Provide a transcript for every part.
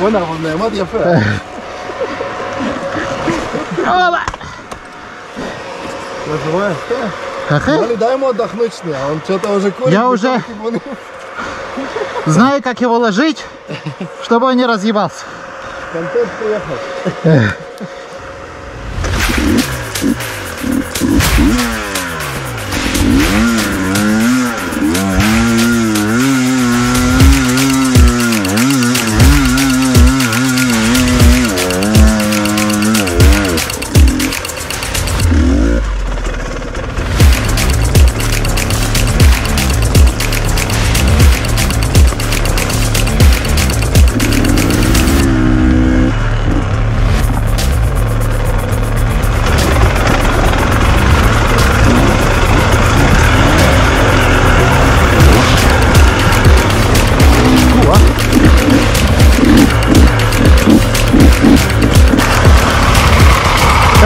وانا قلنا ماضيه فيها Ага. Дай отдохнуть, он что-то уже курит. Я уже знаю, как его ложить, чтобы он не разъебался. Контент приехал.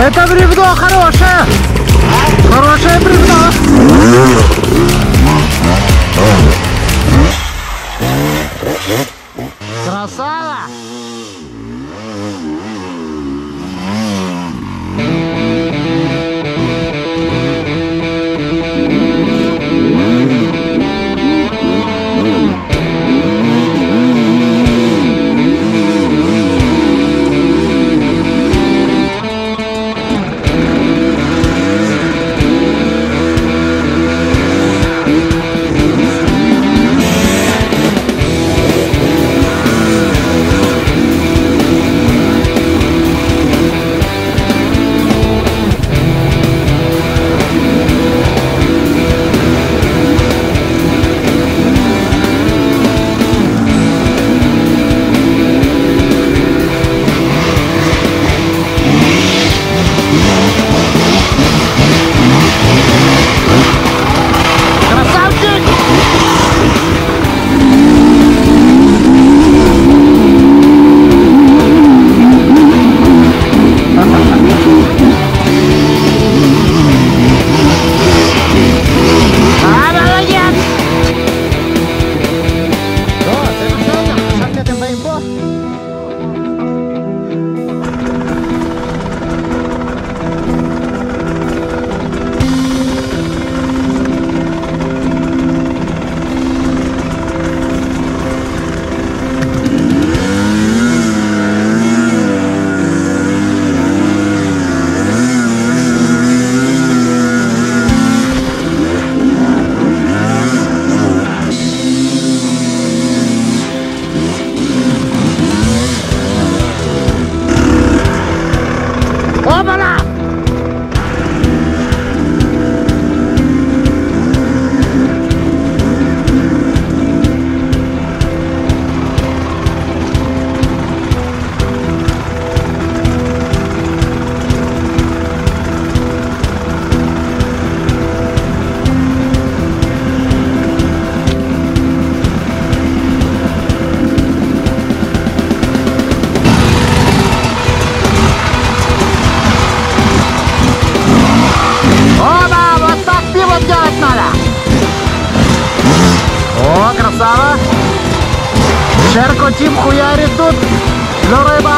Это бревно хорошее! Хорошее бревно! scocim cu iare tot. Loreba